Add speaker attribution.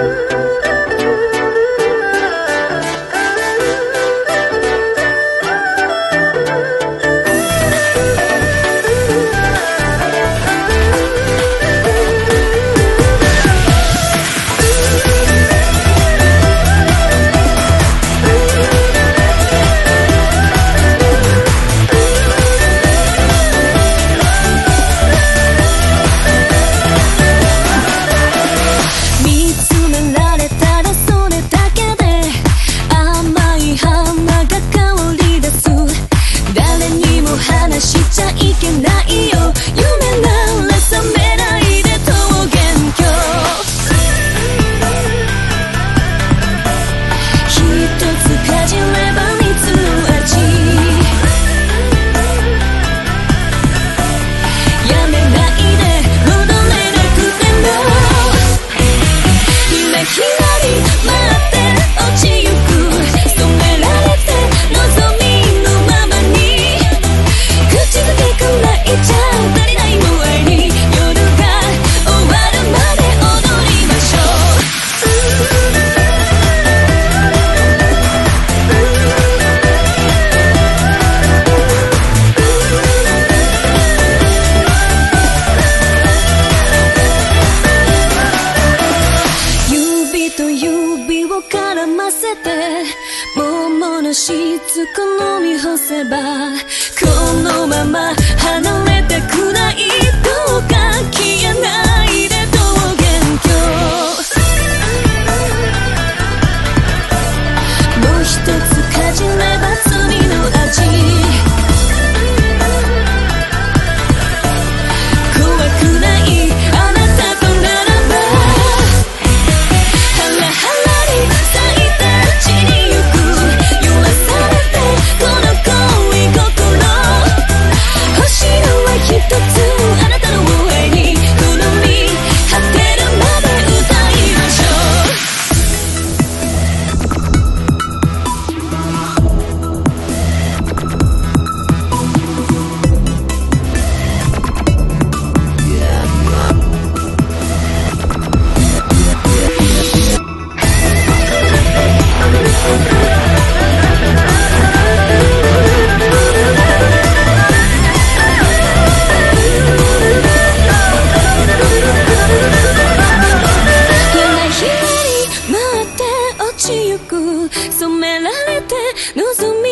Speaker 1: Ooh. と指を絡ませて桃のしつこみ干せばて望み